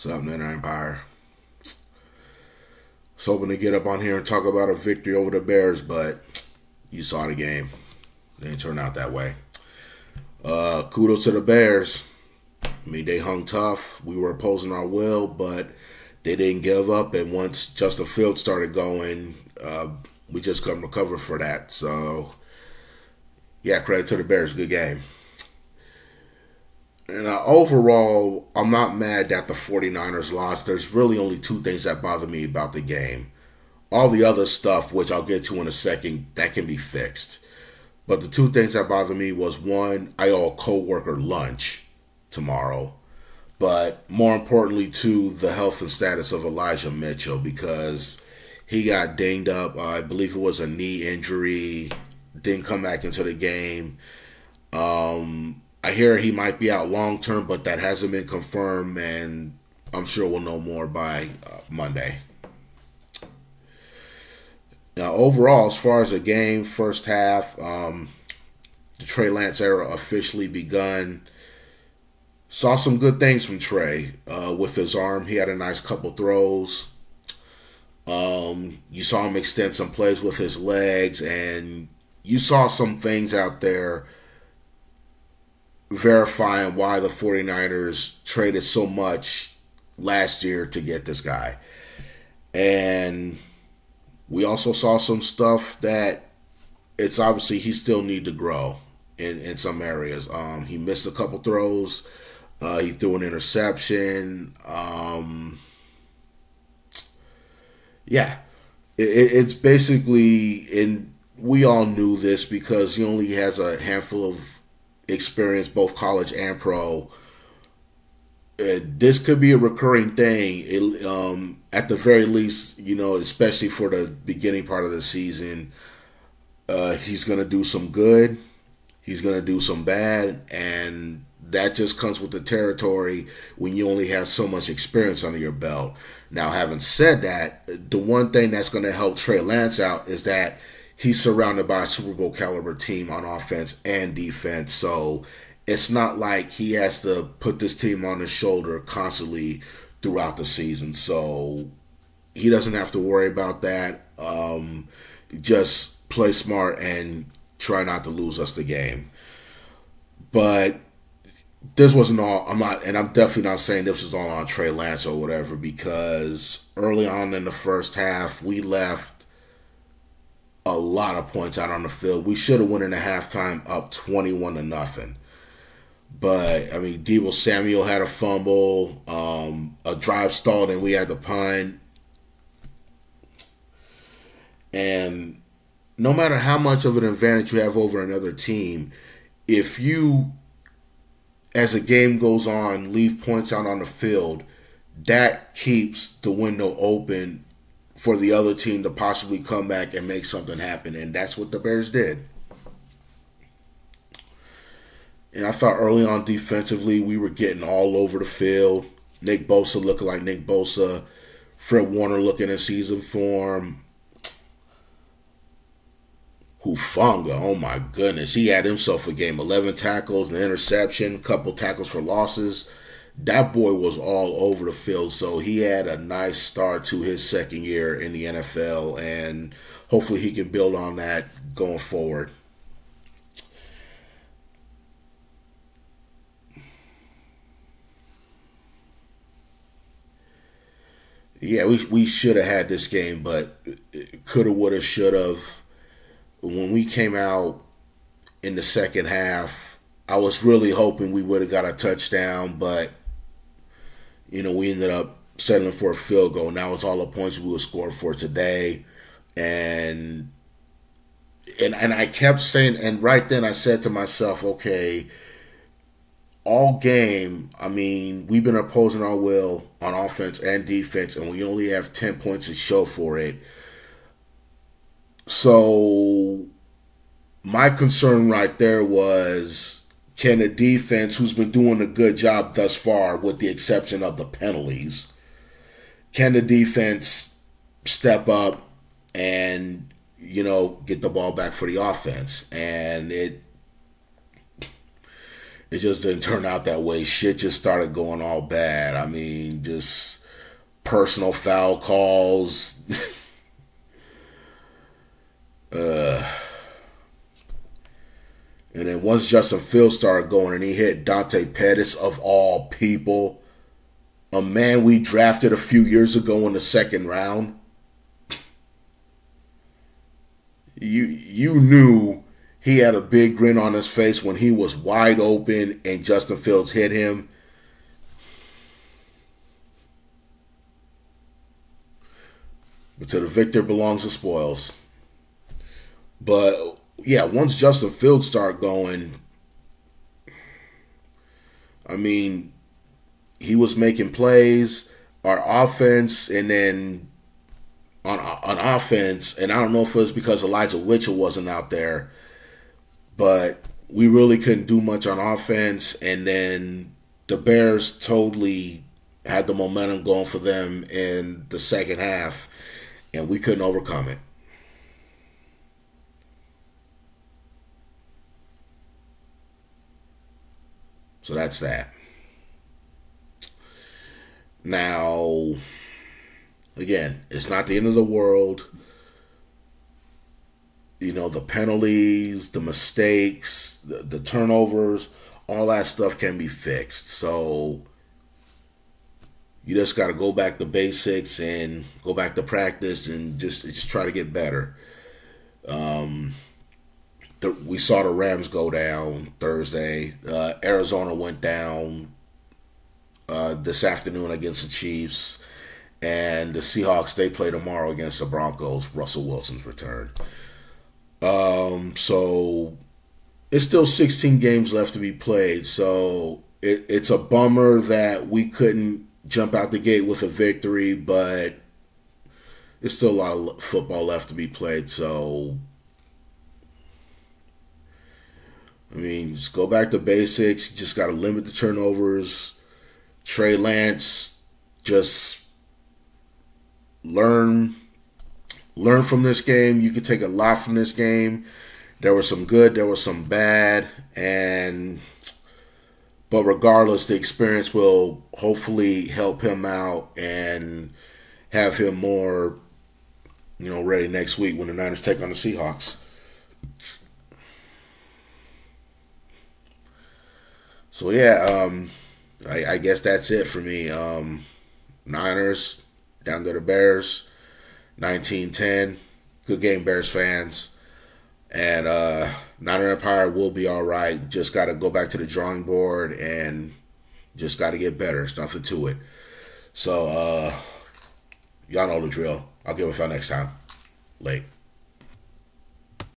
Something Niner Empire. Was hoping to get up on here and talk about a victory over the Bears, but you saw the game. It didn't turn out that way. Uh, kudos to the Bears. I mean, they hung tough. We were opposing our will, but they didn't give up. And once Justin Fields started going, uh, we just couldn't recover for that. So, yeah, credit to the Bears. Good game. Overall, I'm not mad that the 49ers lost. There's really only two things that bother me about the game. All the other stuff, which I'll get to in a second, that can be fixed. But the two things that bother me was one, I owe a coworker lunch tomorrow. But more importantly, to the health and status of Elijah Mitchell because he got dinged up. Uh, I believe it was a knee injury. Didn't come back into the game. Um, I hear he might be out long term, but that hasn't been confirmed, and I'm sure we'll know more by uh, Monday. Now, overall, as far as the game, first half, um, the Trey Lance era officially begun. Saw some good things from Trey uh, with his arm. He had a nice couple throws. Um, you saw him extend some plays with his legs, and you saw some things out there verifying why the 49ers traded so much last year to get this guy. And we also saw some stuff that it's obviously he still need to grow in, in some areas. Um, he missed a couple throws. Uh, he threw an interception. Um, yeah, it, it's basically and We all knew this because he only has a handful of experience, both college and pro. This could be a recurring thing. It, um, at the very least, you know, especially for the beginning part of the season, uh, he's to do some good. He's to do some bad, and that just comes with the territory when you only have so much experience under your belt. Now, having said that, the one thing that's going to help Trey Lance out is that he's surrounded by a Super Bowl caliber team on offense and defense. So it's not like he has to put this team on his shoulder constantly throughout the season. So he doesn't have to worry about that. Um, just play smart and try not to lose us the game. But this wasn't all. I'm not, and I'm definitely not saying this was all on Trey Lance or whatever because early on in the first half, we left a lot of points out on the field. We should have won in the halftime up 21 to nothing. But I mean, Deebo Samuel had a fumble, um, a drive stalled, and we had the punt. And no matter how much of an advantage you have over another team, if you, as the game goes on, leave points out on the field, that keeps the window open for the other team to possibly come back and make something happen. And that's what the Bears did. And I thought early on defensively, we were getting all over the field. Nick Bosa looking like Nick Bosa. Fred Warner looking in season form. Hufanga, oh my goodness. He had himself a game. 11 tackles, an interception, couple tackles for losses that boy was all over the field. So he had a nice start to his second year in the NFL, and hopefully he can build on that going forward. Yeah, we, we should have had this game, but coulda, woulda, should have. When we came out in the second half, I was really hoping we would have got a touchdown, but you know, we ended up settling for a field goal. Now it's all the points we would score for today. And and and I kept saying and right then I said to myself, okay, all game, I mean, we've been opposing our will on offense and defense, and we only have 10 points to show for it. So my concern right there was can the defense, who's been doing a good job thus far, with the exception of the penalties, can the defense step up and you know get the ball back for the offense? And it it just didn't turn out that way. Shit just started going all bad. I mean, just personal foul calls. uh, and then once Justin Fields started going and he hit Dante Pettis of all people, a man we drafted a few years ago in the second round. You you knew he had a big grin on his face when he was wide open and Justin Fields hit him. But to the victor belongs the spoils. But yeah, once Justin Fields start going, I mean, he was making plays. Our offense, and then on on offense, and I don't know if it was because Elijah Mitchell wasn't out there but we really couldn't do much on offense. And then the Bears totally had the momentum going for them in the second half, and we couldn't overcome it. So that's that. Now, again, it's not the end of the world you know, the penalties, the mistakes, the, the turnovers, all that stuff can be fixed. So you just got to go back to basics and go back to practice and just just try to get better. Um, the, we saw the Rams go down Thursday. Uh, Arizona went down uh, this afternoon against the Chiefs, and the Seahawks they play tomorrow against the Broncos. Russell Wilson's return. Um, so it's still 16 games left to be played. So it, it's a bummer that we couldn't jump out the gate with a victory, but there's still a lot of football left to be played. So, I mean, just go back to basics. You just got to limit the turnovers. Trey Lance, just learn learn from this game. You can take a lot from this game. There was some good, there was some bad, and but regardless, the experience will hopefully help him out and have him more, you know, ready next week when the Niners take on the Seahawks. So yeah, um, I, I guess that's it for me. Um, Niners down to the Bears. 1910. Good game, Bears fans. And uh, Niner Empire will be all right. Just got to go back to the drawing board and just got to get better. There's nothing to it. So, uh, y'all know the drill. I'll get with y'all next time. Late.